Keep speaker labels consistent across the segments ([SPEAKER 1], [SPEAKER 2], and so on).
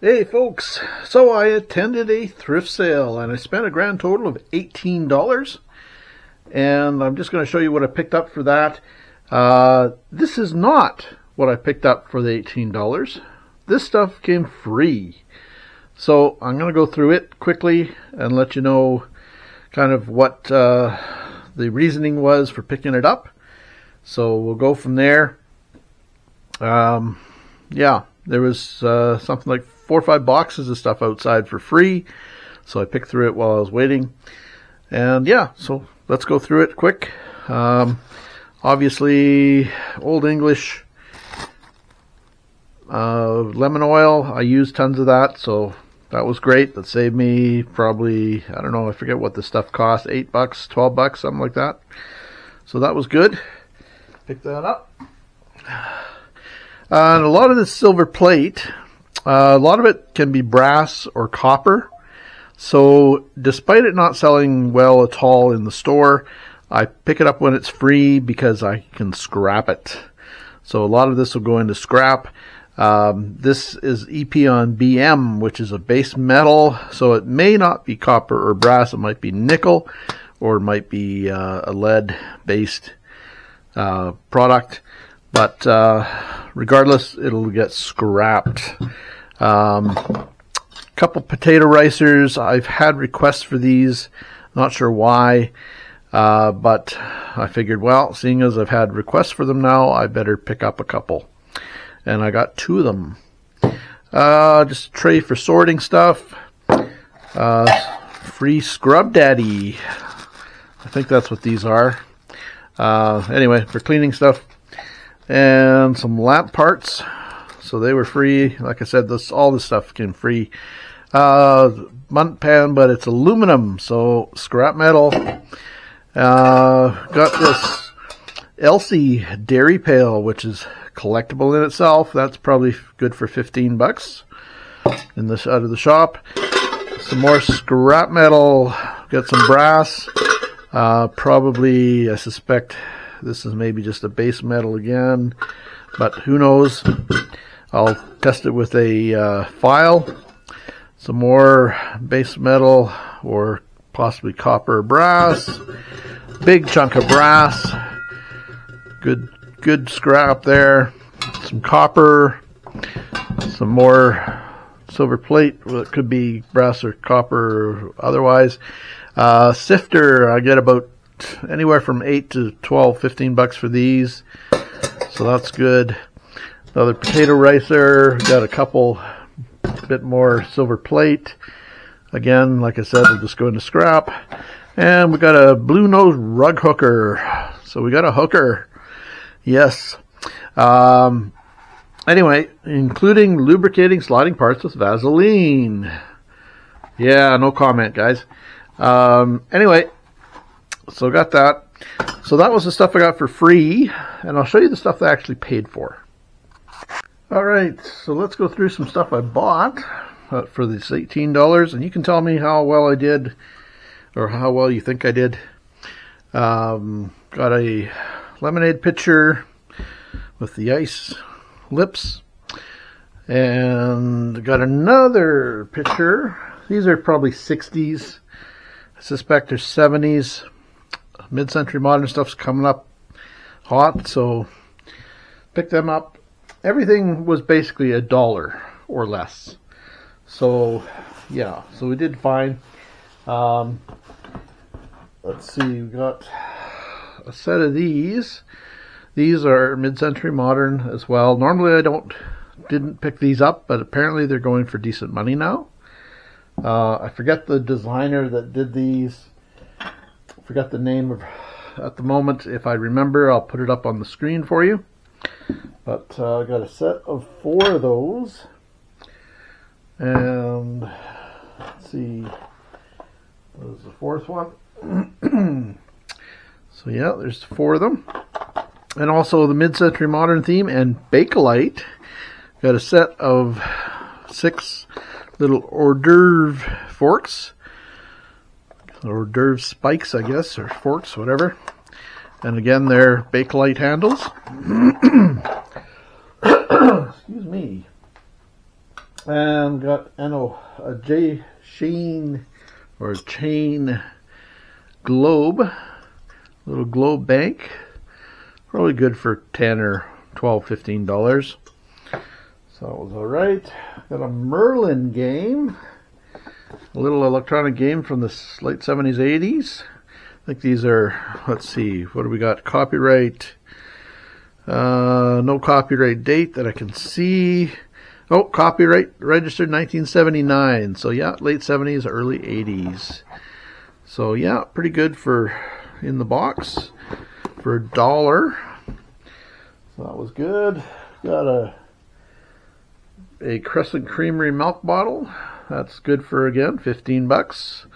[SPEAKER 1] Hey folks, so I attended a thrift sale and I spent a grand total of $18 and I'm just going to show you what I picked up for that. Uh, this is not what I picked up for the $18. This stuff came free. So I'm going to go through it quickly and let you know kind of what uh, the reasoning was for picking it up. So we'll go from there. Um, yeah, there was uh, something like four or five boxes of stuff outside for free. So I picked through it while I was waiting. And yeah, so let's go through it quick. obviously, Old English uh, lemon oil. I used tons of that, so that was great. That saved me probably, I don't know, I forget what the stuff cost, 8 bucks, 12 bucks, something like that. So that was good. Pick that up. and a lot of this silver plate, uh, a lot of it can be brass or copper. So despite it not selling well at all in the store, I pick it up when it's free because I can scrap it. So a lot of this will go into scrap. Um, this is Epyon BM, which is a base metal, so it may not be copper or brass. It might be nickel, or it might be uh, a lead-based uh, product. But uh, regardless, it'll get scrapped. Um, couple potato ricers. I've had requests for these. Not sure why, uh, but I figured, well, seeing as I've had requests for them now, I better pick up a couple and I got two of them. Uh, just a tray for sorting stuff. Uh, free Scrub Daddy. I think that's what these are. Uh, anyway, for cleaning stuff. And some lamp parts. So they were free. Like I said, this all this stuff came free. Uh, Bundt pan, but it's aluminum, so scrap metal. Uh, got this Elsie dairy pail, which is collectible in itself. That's probably good for 15 bucks in this out of the shop. Some more scrap metal. Got some brass. Uh, probably, I suspect this is maybe just a base metal again, but who knows? I'll test it with a uh, file. Some more base metal or possibly copper brass. Big chunk of brass. Good good scrap there. Some copper, some more silver plate. Well, it could be brass or copper or otherwise. Uh, sifter, I get about anywhere from 8 to 12, 15 bucks for these. So that's good. Another potato ricer. Got a couple bit more silver plate. Again, like I said, we'll just go into scrap. And we got a blue nose rug hooker. So we got a hooker. Yes. Um, anyway, including lubricating sliding parts with Vaseline. Yeah, no comment, guys. Um, anyway, so got that. So that was the stuff I got for free, and I'll show you the stuff I actually paid for. All right, so let's go through some stuff I bought uh, for this $18, and you can tell me how well I did, or how well you think I did. Um, got a lemonade pitcher with the ice lips. And got another pitcher. These are probably 60s. I suspect they're 70s. Mid-century modern stuff's coming up hot, so pick them up. Everything was basically a dollar or less. So, yeah, so we did fine. Um, let's see, we got a set of these. These are mid-century modern as well. Normally I don't didn't pick these up, but apparently they're going for decent money now. Uh, I forget the designer that did these. Forgot the name of at the moment. If I remember, I'll put it up on the screen for you. But uh, I got a set of four of those. And let's see, what is the fourth one? So yeah, there's four of them. And also the mid-century modern theme and Bakelite. Got a set of six little hors d'oeuvre forks. Hors d'oeuvre spikes, I guess, or forks, whatever. And again, they're Bakelite handles. Excuse me. And got I know oh, a J Sheen or chain globe, little globe bank. Probably good for ten or 12 15 dollars. So it was alright. Got a Merlin game. A little electronic game from the late 70s, 80s. I think these are, let's see, what do we got? Copyright. Uh, no copyright date that I can see. Oh, copyright registered 1979. So yeah, late 70s, early 80s. So yeah, pretty good for in the box for a dollar. So that was good. Got a a Crescent Creamery milk bottle. That's good for again 15 bucks.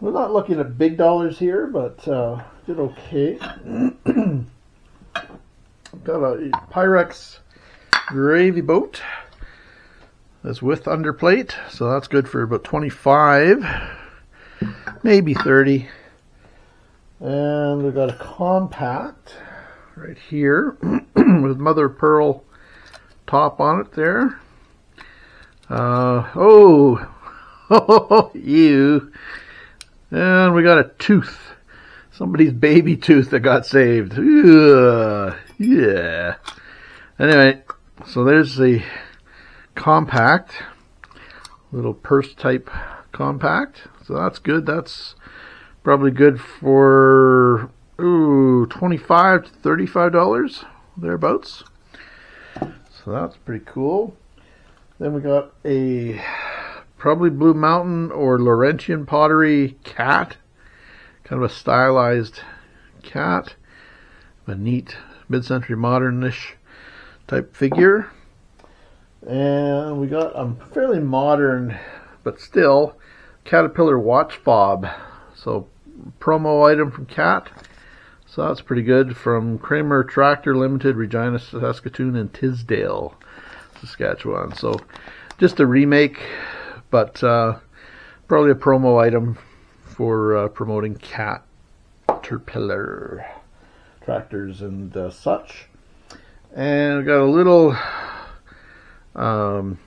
[SPEAKER 1] We're not looking at big dollars here, but uh, did okay. Got a Pyrex gravy boat. That's with underplate, so that's good for about 25, maybe 30. And we've got a compact right here with mother pearl top on it there. Uh, oh, you. And we got a tooth. Somebody's baby tooth that got saved. Ugh, yeah. Anyway, so there's the compact, little purse type compact. So that's good. That's probably good for ooh, 25 to $35 thereabouts. So that's pretty cool. Then we got a probably Blue Mountain or Laurentian pottery cat. Kind of a stylized cat. A neat mid-century modernish type figure. And we got a fairly modern, but still, Caterpillar watch fob. So promo item from Cat. So that's pretty good from Kramer Tractor Limited, Regina, Saskatoon, and Tisdale, Saskatchewan. So just a remake, but uh, probably a promo item for uh, promoting Caterpillar tractors and uh, such. And we got a little um,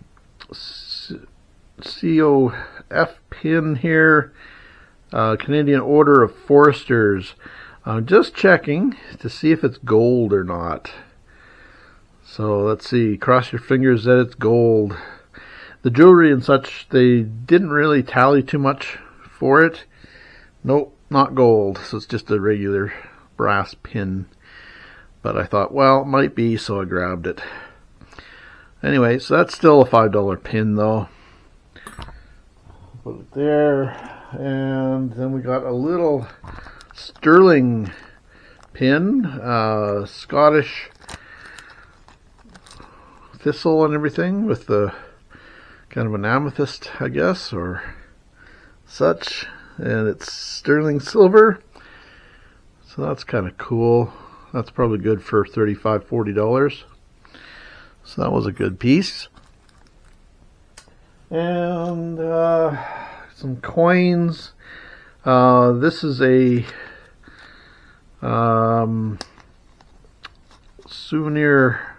[SPEAKER 1] COF pin here, uh, Canadian Order of Foresters. I'm just checking to see if it's gold or not. So let's see, cross your fingers that it's gold. The jewelry and such, they didn't really tally too much for it. Nope, not gold, so it's just a regular brass pin. But I thought, well, it might be, so I grabbed it. Anyway, so that's still a $5 pin though. Put it there. And then we got a little sterling pin, uh, Scottish thistle and everything with the kind of an amethyst, I guess, or such. And it's sterling silver. So that's kind of cool. That's probably good for $35, $40. So that was a good piece. And uh, some coins. Uh, this is a um, souvenir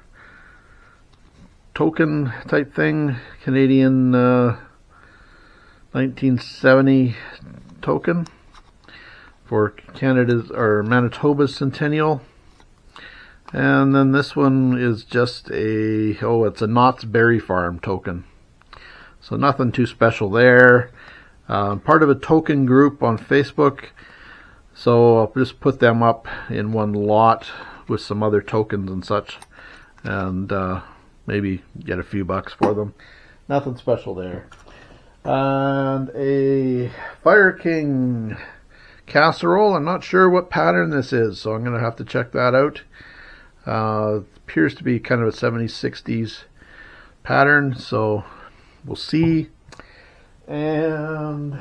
[SPEAKER 1] token type thing, Canadian uh, 1970 token for Canada's or Manitoba's centennial. And then this one is just a, oh, it's a Knott's Berry Farm token. So nothing too special there. Uh, part of a token group on Facebook. So I'll just put them up in one lot with some other tokens and such. And uh, maybe get a few bucks for them. Nothing special there. And a Fire King casserole. I'm not sure what pattern this is, so I'm going to have to check that out. Uh, appears to be kind of a 70s, 60s pattern, so we'll see. And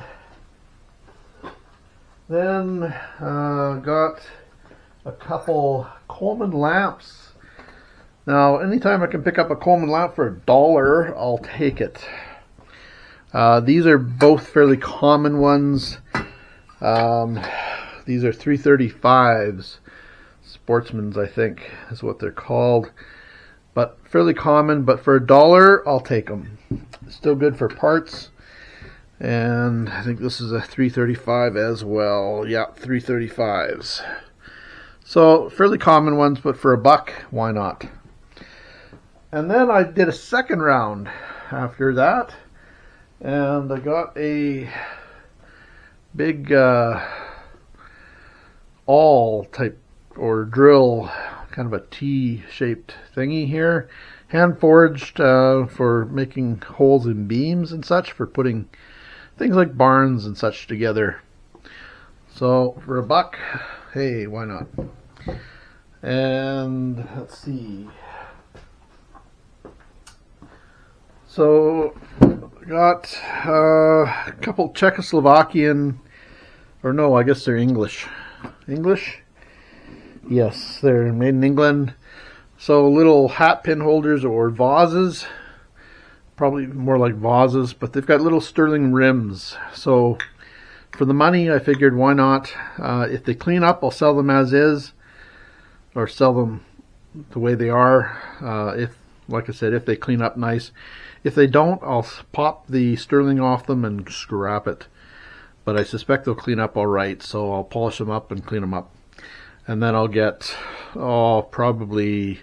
[SPEAKER 1] then uh, got a couple Coleman lamps. Now, anytime I can pick up a Coleman lamp for a dollar, I'll take it. Uh, these are both fairly common ones. Um, these are 335s. Sportsman's, I think, is what they're called. But fairly common, but for a dollar, I'll take them. Still good for parts. And I think this is a 335 as well. Yeah, 335s. So fairly common ones, but for a buck, why not? And then I did a second round after that. And I got a big uh, awl type or drill, kind of a T-shaped thingy here. Hand forged uh, for making holes in beams and such, for putting things like barns and such together. So for a buck, hey, why not? And let's see. So got uh, a couple Czechoslovakian, or no, I guess they're English. English? Yes, they're made in England. So little hat pin holders or vases, probably more like vases, but they've got little sterling rims. So for the money, I figured why not? Uh, if they clean up, I'll sell them as is, or sell them the way they are. Uh, if, like I said, if they clean up nice. If they don't, I'll pop the sterling off them and scrap it. But I suspect they'll clean up all right, so I'll polish them up and clean them up. And then I'll get, oh, probably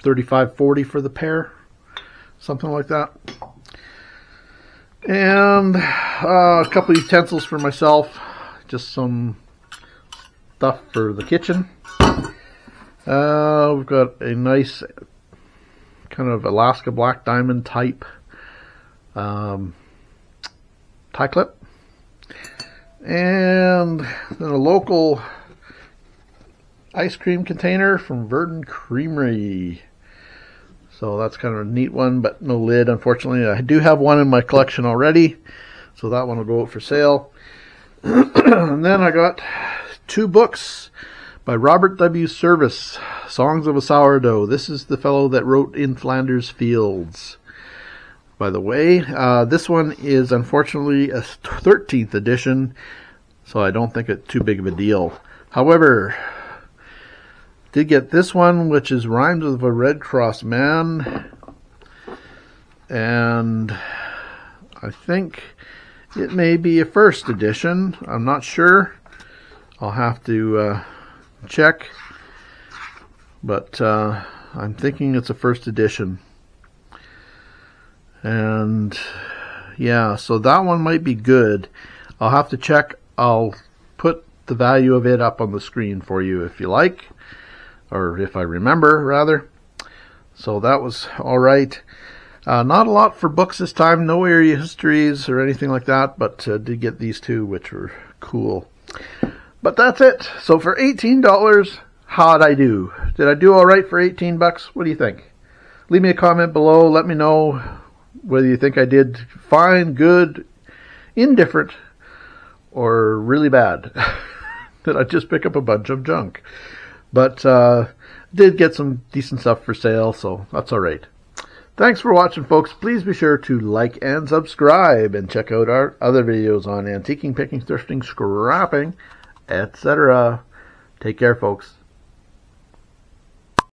[SPEAKER 1] 35 40 for the pair, something like that. And uh, a couple utensils for myself, just some stuff for the kitchen. Uh, we've got a nice kind of Alaska Black Diamond type um, tie clip. And then a local ice cream container from Virden Creamery. So that's kind of a neat one, but no lid, unfortunately. I do have one in my collection already, so that one will go out for sale. and then I got two books by Robert W. Service, Songs of a Sourdough. This is the fellow that wrote In Flanders Fields. By the way, uh, this one is unfortunately a 13th edition, so I don't think it's too big of a deal. However, did get this one, which is Rhymes of a Red Cross Man, and I think it may be a first edition. I'm not sure. I'll have to uh, check, but uh, I'm thinking it's a first edition. And yeah, so that one might be good. I'll have to check. I'll put the value of it up on the screen for you if you like, or if I remember, rather. So that was all right. Uh, not a lot for books this time, no area histories or anything like that, but uh, did get these two, which were cool. But that's it. So for $18, how'd I do? Did I do all right for 18 bucks? What do you think? Leave me a comment below. Let me know whether you think I did fine, good, indifferent, or really bad. did I just pick up a bunch of junk? But uh, did get some decent stuff for sale, so that's all right. Thanks for watching, folks. Please be sure to like and subscribe and check out our other videos on antiquing, picking, thrifting, scrapping, etc. Take care, folks.